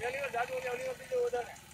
जाली बार जादू हो गया अगली बार उधर है